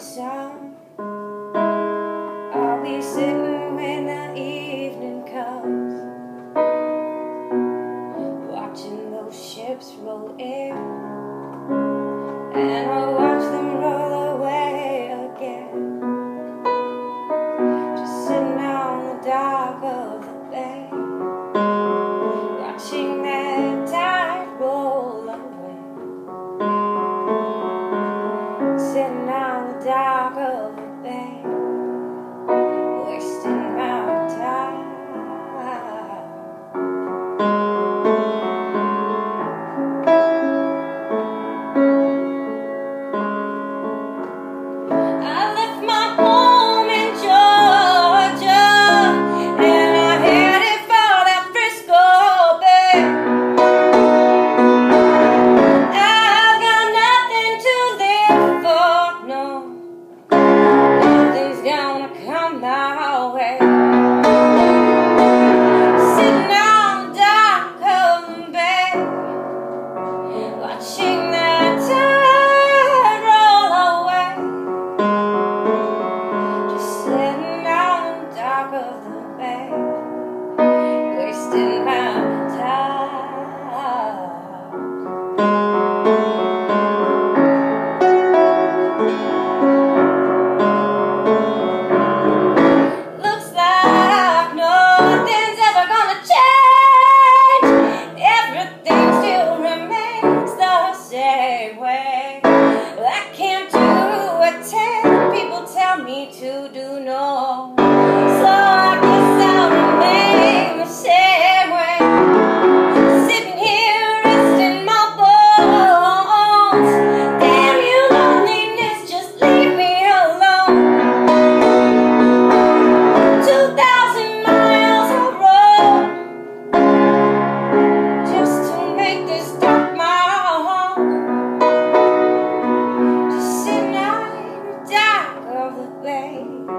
sound I'll be sitting when the evening comes. Watching those ships roll in. And I'll watch them roll away again. Just sitting on the dock Too. place.